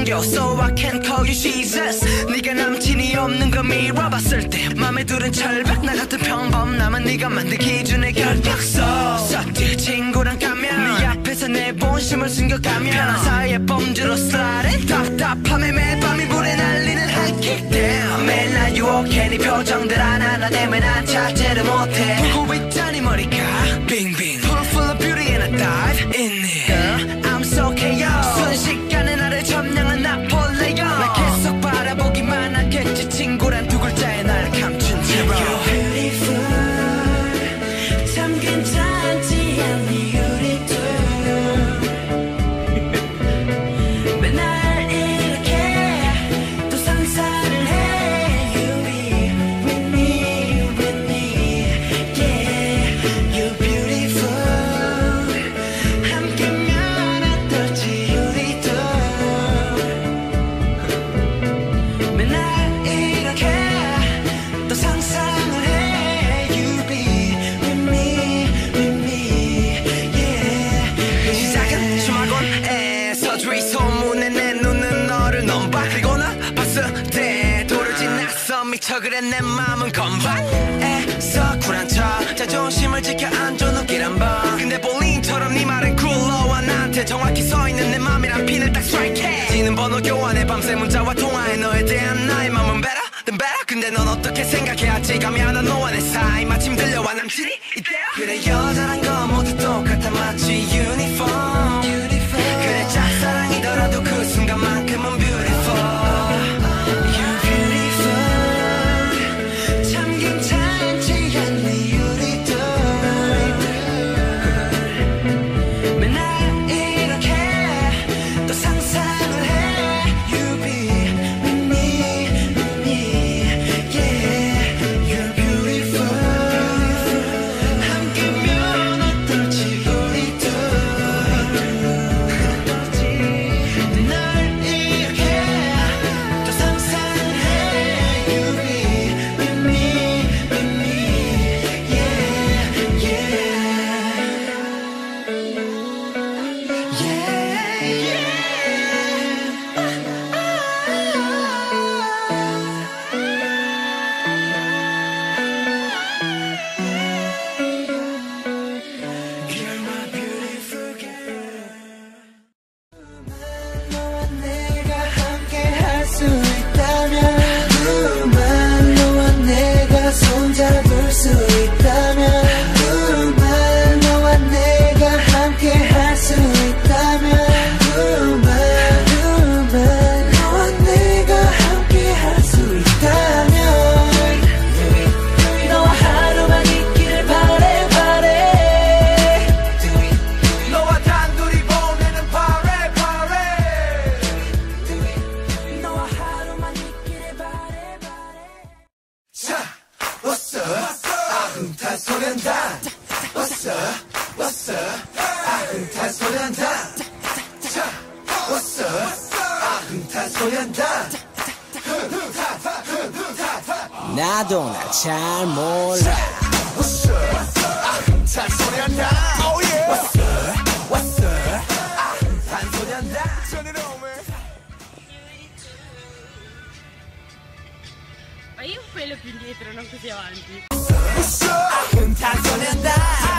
정겨 So I can call you Jesus. 네가 남친이 없는 거 밀어봤을 때 맘에 두른 철벽 나 같은 평범 남은 네가 만든 기준의 결격서. 썩지 친구랑 가면 네 앞에서 내 본심을 숨겨가면 사이에 범주로 sliding 답답함에 매일 밤이 불에 날리는 하이킥 down. 매일 날 유혹해 네 표정들 하나하나 내면 난 찾지를 못해. 보고 있자니 머리가 빙빙 미쳐 그래 내 맘은 건반에서 쿨한 척. 자존심을 지켜 안줘 눈길 한번 근데 볼링처럼 네 말은 굴러와 나한테 정확히 서있는 내 맘이란 핀을 딱 스트라이크해. 지는 번호 교환해 밤새 문자와 통화해. 너에 대한 나의 맘은 better than better. 근데 넌 어떻게 생각해야지 감이 하나 너와 내 사이 마침 들려와 남친이 이때야 그래 여자란 건 모두 똑같아. 마치 유니폼 소련다 What's up What's up 아흥탈 소련다 자 What's up 아흥탈 소련다 나도 나 잘 몰라 잘 소련다 Oh yeah What's up What's up 아흥탈 소련다 Turn it on man Fai un pelo più indietro, non così avanti. 흥탄 소년다 흥탄타 흥탄타